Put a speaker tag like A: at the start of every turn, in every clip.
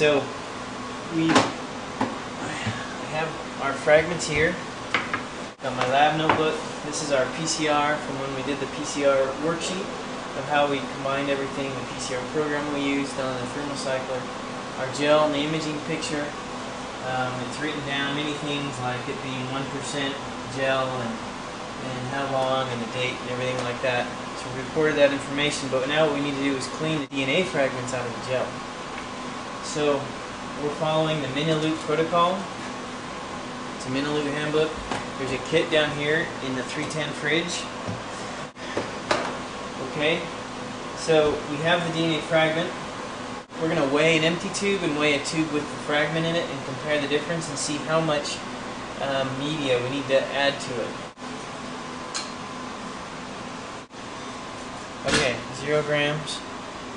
A: so we have our fragments here. Got my lab notebook. This is our PCR from when we did the PCR worksheet of how we combined everything, the PCR program we used on the thermal cycler, our gel and the imaging picture. Um, it's written down many things like it being 1% gel and, and how long and the date and everything like that. So we recorded that information, but now what we need to do is clean the DNA fragments out of the gel. So we're following the MinElute protocol. It's a MinElute handbook. There's a kit down here in the 310 fridge. Okay, so we have the DNA fragment. We're going to weigh an empty tube and weigh a tube with the fragment in it and compare the difference and see how much um, media we need to add to it. Okay, zero grams.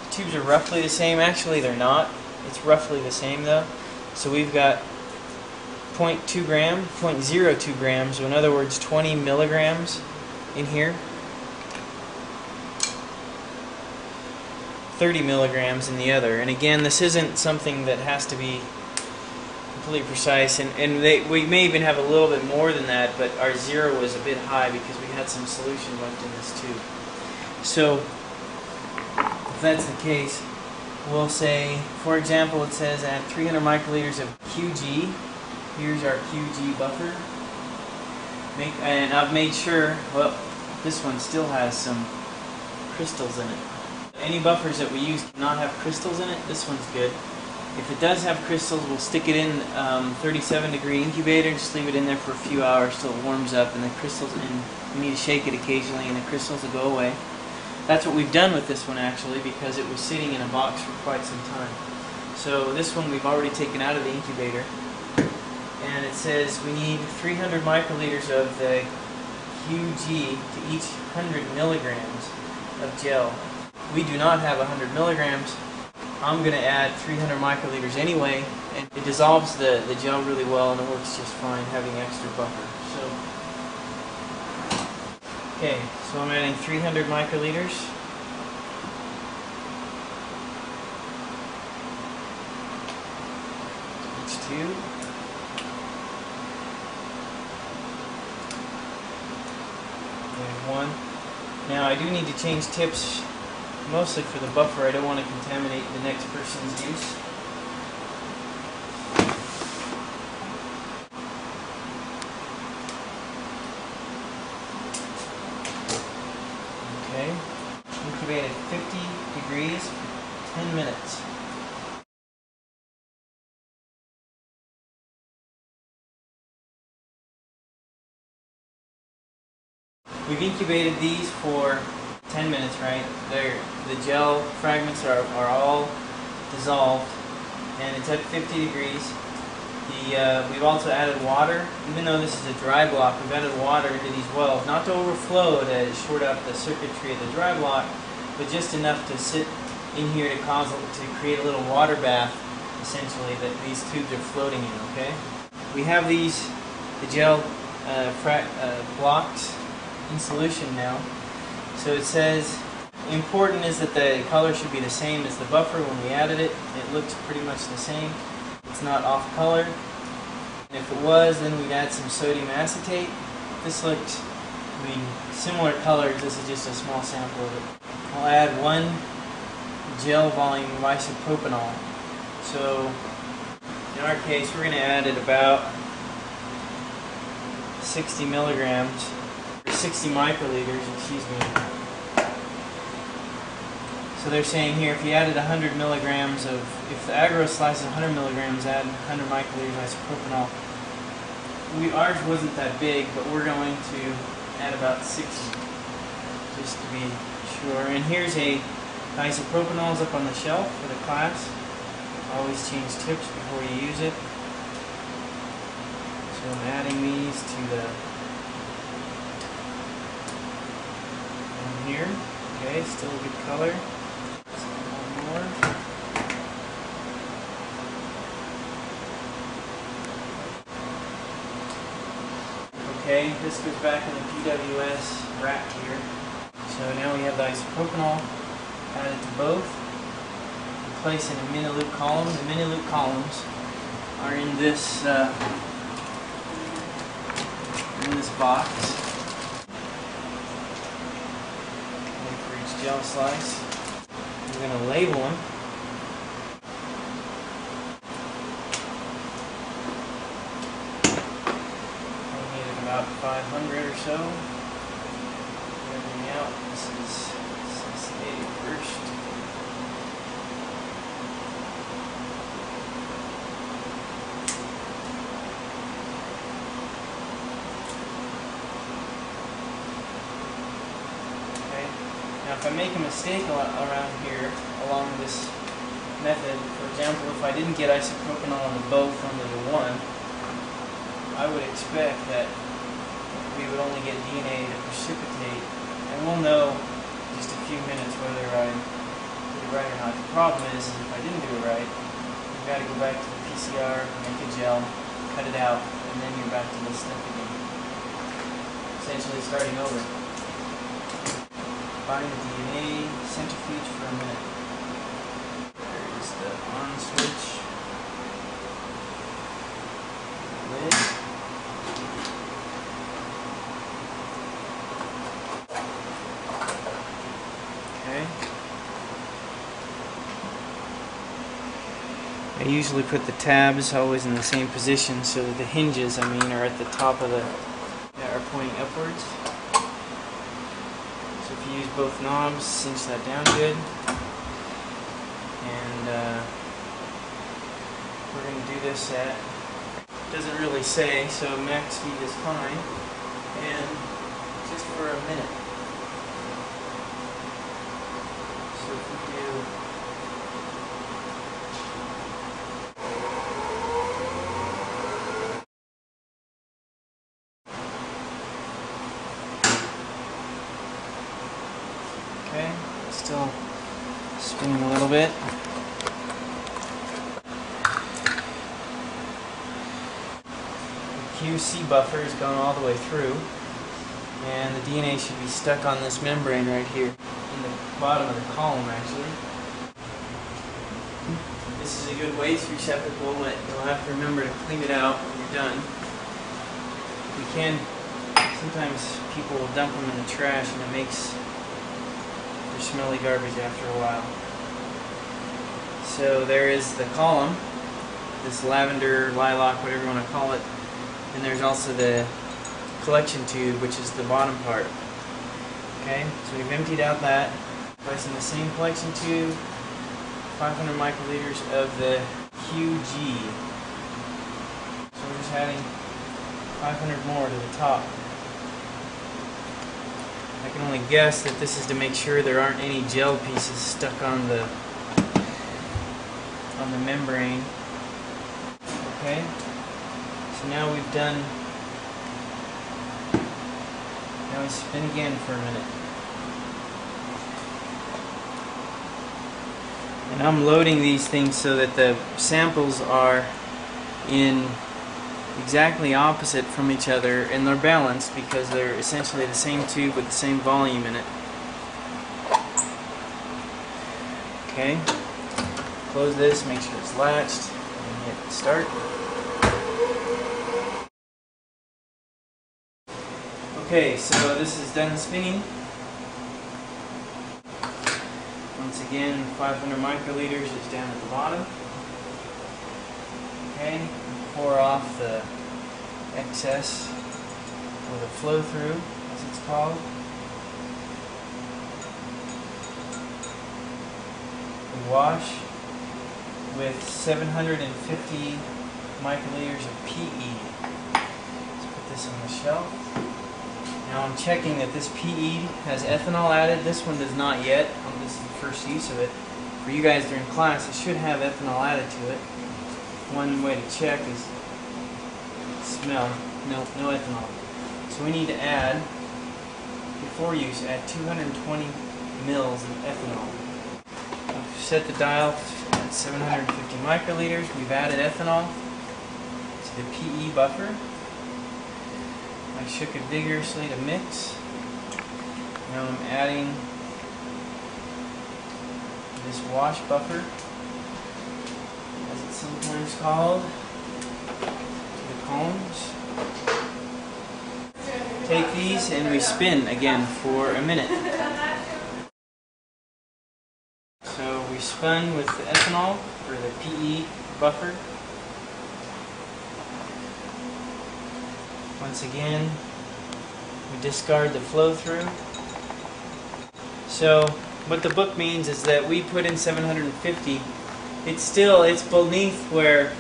A: The tubes are roughly the same. Actually, they're not. It's roughly the same though. So we've got 0.2 gram, 0.02 grams, so in other words 20 milligrams in here. 30 milligrams in the other. And again, this isn't something that has to be completely precise. And, and they, we may even have a little bit more than that, but our zero was a bit high because we had some solution left in this tube. So, if that's the case, we'll say, for example, it says at 300 microliters of QG, here's our QG buffer. Make, and I've made sure, well, this one still has some crystals in it. Any buffers that we use cannot have crystals in it. This one's good. If it does have crystals, we'll stick it in um, 37 degree incubator and just leave it in there for a few hours till it warms up and the crystals, and we need to shake it occasionally and the crystals will go away. That's what we've done with this one actually because it was sitting in a box for quite some time. So this one we've already taken out of the incubator and it says we need 300 microliters of the QG to each 100 milligrams of gel. We do not have 100 milligrams. I'm going to add 300 microliters anyway and it dissolves the, the gel really well and it works just fine having extra buffer. Okay, so I'm adding 300 microliters. Each tube. one. Now I do need to change tips mostly for the buffer. I don't want to contaminate the next person's use. Okay. At 50 degrees for 10 minutes. We've incubated these for 10 minutes, right? They're, the gel fragments are, are all dissolved and it's at 50 degrees. The, uh, we've also added water, even though this is a dry block, we've added water into these wells, not to overflow to short out the circuitry of the dry block, but just enough to sit in here to cause to create a little water bath, essentially, that these tubes are floating in, okay? We have these, the gel uh, uh, blocks in solution now. So it says, important is that the color should be the same as the buffer when we added it. It looks pretty much the same. It's not off color. And if it was, then we'd add some sodium acetate. This looked, I mean, similar colors. This is just a small sample of it. I'll add one gel volume of isopropanol. So in our case, we're going to add it about 60 milligrams 60 microliters, excuse me. So they're saying here, if you added 100 milligrams of, if the agarose slice is 100 milligrams, add 100 microliters of isopropanol. We, ours wasn't that big, but we're going to add about 60, just to be And here's a isopropanol up on the shelf for the class. Always change tips before you use it. So I'm adding these to the here. Okay, still a good color. Okay, this goes back in the PWS rack here. So now we have the isopropanol added to both. place in a MinElute column. The MinElute columns are in this uh, in this box. One for each gel slice. We're going to label them. We needed about 500 or so. Out. This is first. Okay. Now, if I make a mistake around here along this method, for example, if I didn't get isopropanol on the both under the one, I would expect that we would only get DNA to precipitate, we'll know in just a few minutes whether I did it right or not. The problem is, if I didn't do it right, you've got to go back to the PCR, make a gel, cut it out, and then you're back to this step again. Essentially starting over. Bind the DNA, centrifuge for a minute. There is the on switch. Lid. Okay. I usually put the tabs always in the same position so that the hinges, I mean, are at the top of the, are pointing upwards. So if you use both knobs, cinch that down good. And uh, we're going to do this at, doesn't really say, so max speed is fine. And just for a minute. So if we do Okay, still spinning a little bit. The QG buffer has gone all the way through, and the DNA should be stuck on this membrane right here, in the bottom of the column actually. This is a good waste receptacle, but you'll have to remember to clean it out when you're done. You can, sometimes people will dump them in the trash and it makes for smelly garbage after a while. So there is the column, this lavender, lilac, whatever you want to call it, and there's also the collection tube, which is the bottom part. Okay, so we've emptied out that, placing the same collection tube, 500 microliters of the QG. So we're just adding 500 more to the top. I can only guess that this is to make sure there aren't any gel pieces stuck on the on the membrane. Okay. So now we've done now we spin again for a minute. And I'm loading these things so that the samples are in exactly opposite from each other and they're balanced because they're essentially the same tube with the same volume in it. Okay, close this, make sure it's latched, and hit start. Okay, so this is done spinning. Once again, 500 microliters is down at the bottom. Okay, pour off the excess with a flow through, as it's called. Wash with 750 microliters of PE. Let's put this on the shelf. Now I'm checking that this PE has ethanol added. This one does not yet. Um, This is the first use of it. For you guys during class, it should have ethanol added to it. One way to check is smell. No, no ethanol. So we need to add, before use, add 220 mils of ethanol. I've set the dial at 750 microliters. We've added ethanol to the PE buffer. I shook it vigorously to mix. Now I'm adding this wash buffer. As it's sometimes called, to the columns. Take these and we spin again for a minute. So we with the ethanol for the PE buffer. Once again, we discard the flow through. So what the book means is that we put in 750. It's still, it's beneath where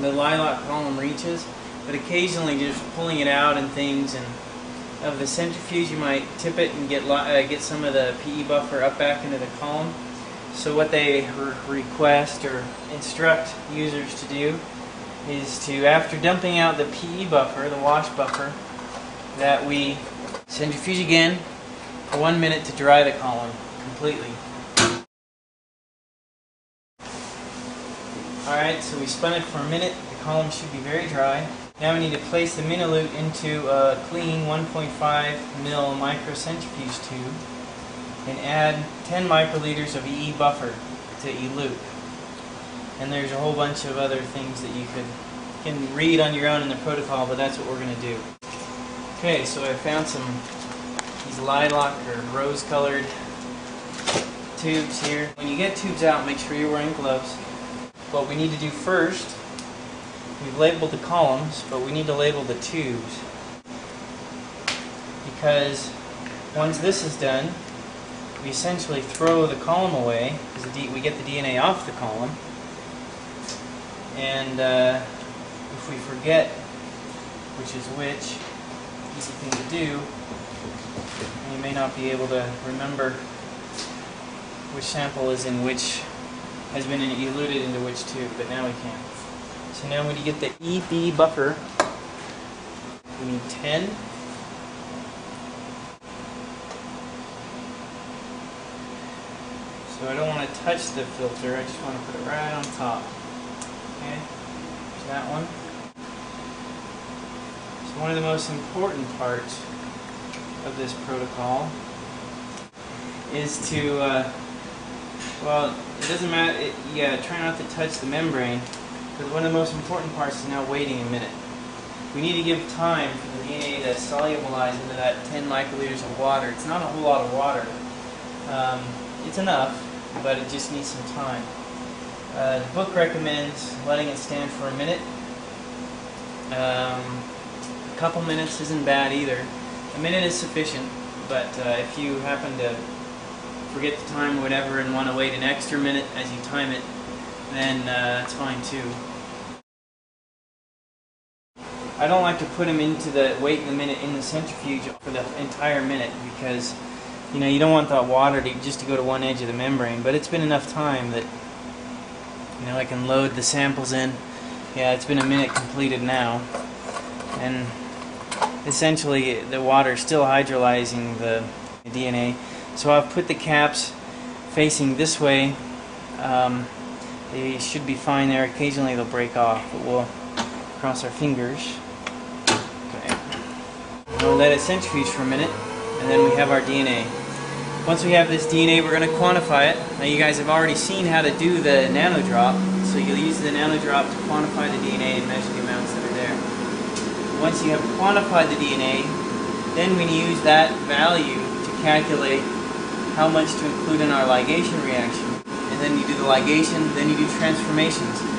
A: the lilac column reaches, but occasionally just pulling it out and things and of the centrifuge you might tip it and get uh, get some of the PE buffer up back into the column. So what they re request or instruct users to do is to, after dumping out the PE buffer, the wash buffer, that we centrifuge again for one minute to dry the column completely. Alright, so we spun it for a minute. The column should be very dry. Now we need to place the MinElute into a clean 1.5 mil microcentrifuge tube and add 10 microliters of EB buffer to elute. And there's a whole bunch of other things that you could can read on your own in the protocol, but that's what we're going to do. Okay, so I found some these lilac or rose-colored tubes here. When you get tubes out, make sure you're wearing gloves. What we need to do first, we've labeled the columns, but we need to label the tubes. Because once this is done, we essentially throw the column away, because we get the DNA off the column. And uh, if we forget which is which, easy thing to do, you may not be able to remember which sample is in which, has been eluted into which tube, but now we can. So now when you get the EB buffer, we need 10. So I don't want to touch the filter, I just want to put it right on top. Okay, there's that one. So one of the most important parts of this protocol is to, uh, well, it doesn't matter, it, yeah, try not to touch the membrane, because one of the most important parts is now waiting a minute. We need to give time for the DNA to solubilize into that 10 microliters of water. It's not a whole lot of water. Um, it's enough, but it just needs some time. Uh, the book recommends letting it stand for a minute. Um, a couple minutes isn't bad either. A minute is sufficient, but uh, if you happen to forget the time or whatever and want to wait an extra minute as you time it, then uh, that's fine too. I don't like to put them into the wait the minute in the centrifuge for the entire minute because you know you don't want that water to just to go to one edge of the membrane but it's been enough time that you know I can load the samples in yeah it's been a minute completed now and essentially the water is still hydrolyzing the DNA. So I've put the caps facing this way. Um, they should be fine there. Occasionally they'll break off, but we'll cross our fingers. Okay. We'll let it centrifuge for a minute, and then we have our DNA. Once we have this DNA, we're going to quantify it. Now you guys have already seen how to do the nanodrop, so you'll use the nanodrop to quantify the DNA and measure the amounts that are there once you have quantified the DNA, then we use that value to calculate how much to include in our ligation reaction. And then you do the ligation, then you do transformations.